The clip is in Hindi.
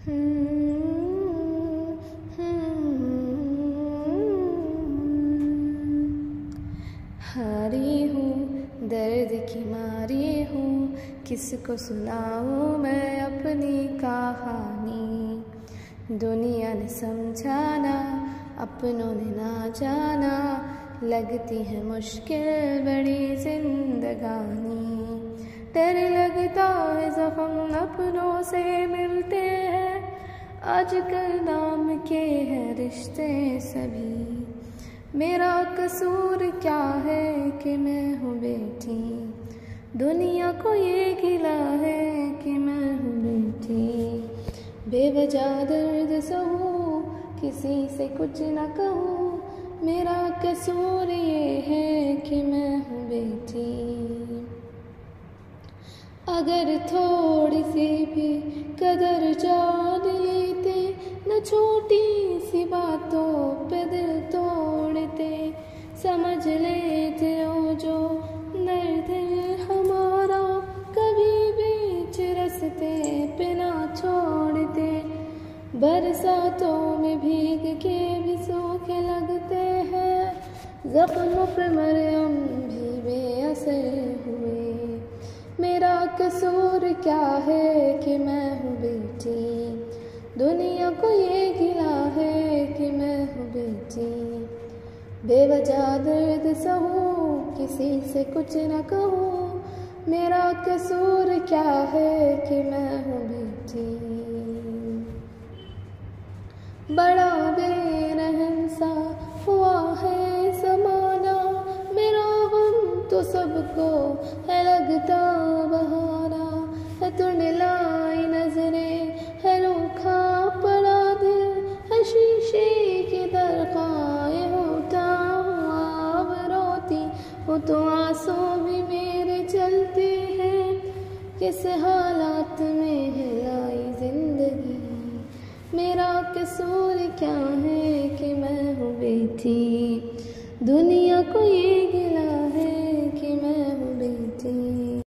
हारी हूँ, दर्द की मारी हूँ, किसको सुनाऊँ मैं अपनी कहानी? दुनिया ने समझाना, अपनों ने ना जाना, लगती है मुश्किल बड़ी जिंदगानी। डर लगता है जख्म अपनों से मिलते आजकल नाम के हैं रिश्ते सभी। मेरा कसूर क्या है कि मैं हूँ बेटी? दुनिया को ये गिला है कि मैं हूँ बेटी। बेवजह दर्द सहूँ, किसी से कुछ ना कहूँ। मेरा कसूर ये है कि मैं हूँ बेटी। अगर थोड़ी सी भी कदर न छोटी सी बातों पे दिल तोड़ते, समझ लेते हो जो दर्द हमारा। कभी बीच रस्ते पे ना छोड़ते, बरसातों में भीग के भी सूखे लगते हैं। जख्म पे मरियम भी बेअसर हुए। मेरा कसूर क्या है कि मैं हूँ बेटी? दुनिया को ये गिला है कि मैं हूँ बेटी। बेवजह दर्द सहूँ, किसी से कुछ न कहूँ। मेरा कसूर क्या है कि मैं हूँ बेटी? बड़ा बेरहम सा हुआ है समाना मेरा गम तो सबको है लगता बहाना। है नज़रें वो तो आँसू भी मेरे चलते हैं। किस हालात में है लाई ज़िंदगी? मेरा कसूर क्या है कि मैं हूँ बेटी? दुनिया को ये गिला है कि मैं हूँ बेटी।